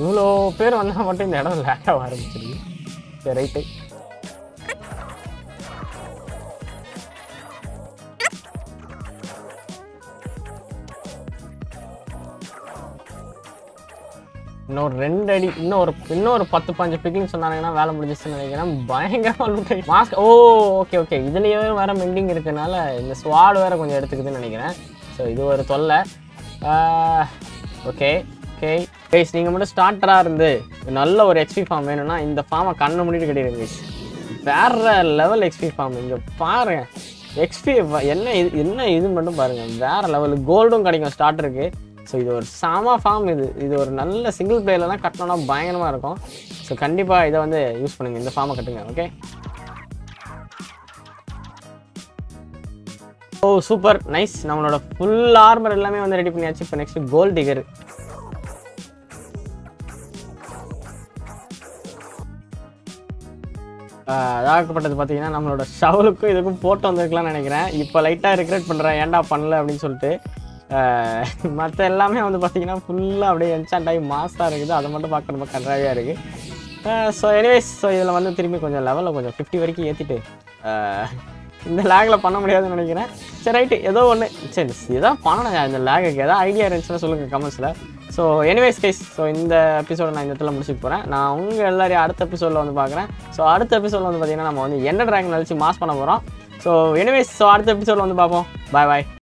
இவ்வளோ பேர் வந்தால் மட்டும் இந்த இடம் லேட்டாக ஆரம்பிச்சிருக்கு சரி ரைட்டு இன்னொரு ரெண்டு அடி இன்னொரு இன்னொரு பத்து பஞ்சு பிக்கிங் சொன்னாங்கன்னா வேலை முடிஞ்சிச்சுன்னு நினைக்கிறேன். பயங்கரமாக மாஸ்க் ஓ ஓகே ஓகே இதுலேயே வேறு மெண்டிங் இருக்கனால இந்த ஸ்வாடு வேற கொஞ்சம் எடுத்துக்குதுன்னு நினைக்கிறேன். ஸோ இது ஒரு தொல்லை. ஓகே ஓகே கைஸ் நீங்கள் மட்டும் ஸ்டார்டராக இருந்து நல்ல ஒரு ஹெச்பி ஃபார்ம் வேணும்னா இந்த ஃபார்மை கண்ணை முடிட்டு கிடையாது வேற லெவல் எக்ஸ்பி ஃபார்ம் இங்கே பாருங்கள் எக்ஸ்பி என்ன இது என்ன இது மட்டும் பாருங்கள் வேற லெவல் கோல்டும் கிடைக்கும். ஸ்டார்டருக்கு ஸோ இது ஒரு சாமா ஃபார்ம் இது. இது ஒரு நல்ல சிங்கிள் பிளேயர்லாம் கட்டினோன்னா பயங்கரமாக இருக்கும். ஸோ கண்டிப்பாக இதை வந்து யூஸ் பண்ணுங்கள் இந்த ஃபார்மை கட்டுங்க. ஓகே ஓ சூப்பர் நைஸ் நம்மளோட ஃபுல் ஆர்மர் எல்லாமே வந்து ரெடி பண்ணியாச்சு. இப்போ நெக்ஸ்ட் கோல்ட் டிகர் அதாகப்பட்டது பார்த்தீங்கன்னா நம்மளோட ஷவலுக்கும் இதுக்கும் போட்டு வந்திருக்கலாம்னு நினைக்கிறேன். இப்போ லைட்டாக ரிக்ரெட் பண்ணுறேன் ஏன்டா பண்ணல அப்படின்னு சொல்லிட்டு. மற்ற எல்லாமே வந்து பார்த்தீங்கன்னா ஃபுல்லாக அப்படியே என்சாண்ட் ஆகி மாஸாக இருக்குது. அதை மட்டும் பார்க்க ரொம்ப கன்றாவியாக இருக்குது ஸோ எனிவேஸ் ஸோ இதில் வந்து திரும்பி கொஞ்சம் லெவலில் கொஞ்சம் ஃபிஃப்டி வரைக்கும் ஏற்றிட்டு இந்த லேகில் பண்ண முடியாதுன்னு நினைக்கிறேன். சரி ரைட்டு ஏதோ ஒன்று சரி இதான் பண்ணணும். இந்த லேகுக்கு ஏதாவது ஐடியா இருந்துச்சுன்னா சொல்லுங்கள் கமெண்ட்ஸில் ஸோ எனிவேஸ் கைஸ் ஸோ இந்த எபிசோட நான் இந்த இடத்துல முடிச்சுட்டு போகிறேன் நான் உங்கள் எல்லாரையும் அடுத்த எபிசோடில் வந்து பார்க்குறேன். ஸோ அடுத்த எபிசோடில் வந்து பார்த்தீங்கன்னா நம்ம வந்து என்ன ட்ராகன் நினச்சி மாஸ் பண்ண போகிறோம் ஸோ எனிவேஸ் ஸோ அடுத்த எபிசோடில் வந்து பார்ப்போம். பாய் பாய்